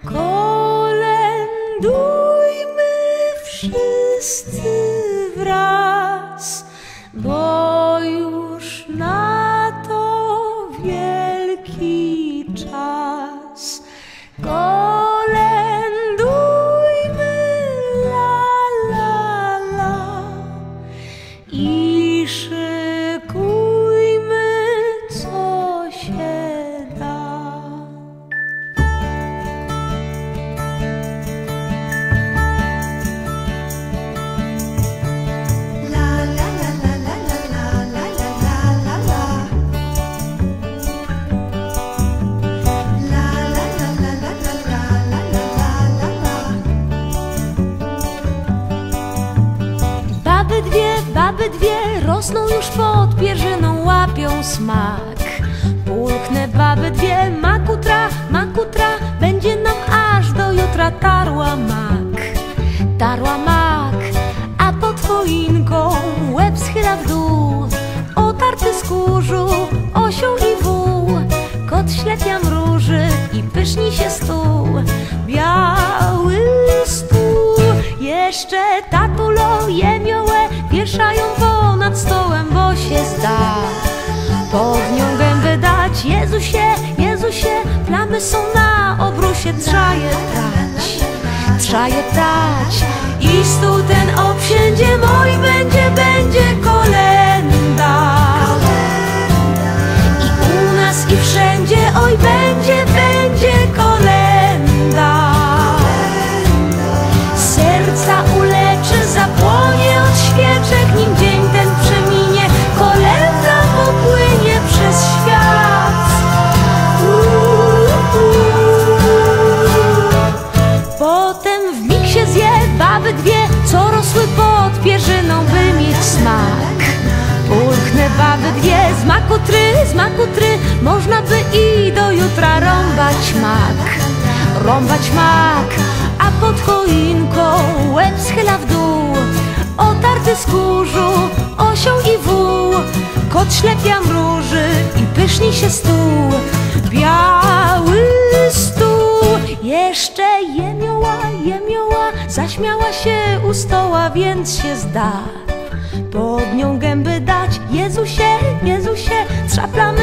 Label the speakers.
Speaker 1: Kolędujmy wszyscy wraz, bo już na to wielki rosną już pod pierzyną, łapią smak. Pulchne baby dwie, makutra, makutra, będzie nam aż do jutra tarła mak. Tarła mak, a pod choinką łeb schyla w dół. Otarty z kurzu, osioł i wół. Kot ślepia mruży i pyszni się stół. Biały są na obrusie, trzeba je prać, trzeba je prać. I stół ten obsiędzie makutry, z makutry, można by i do jutra rąbać mak. Rąbać mak, a pod choinką łeb schyla w dół. Otarty z kurzu, osioł i wół. Kot ślepia mruży i pyszni się stół. Biały stół, jeszcze jemioła, jemioła, zaśmiała się u stoła, więc się zda. Pod nią gęby dać, Jezusie, Jezusie, trzaplamy.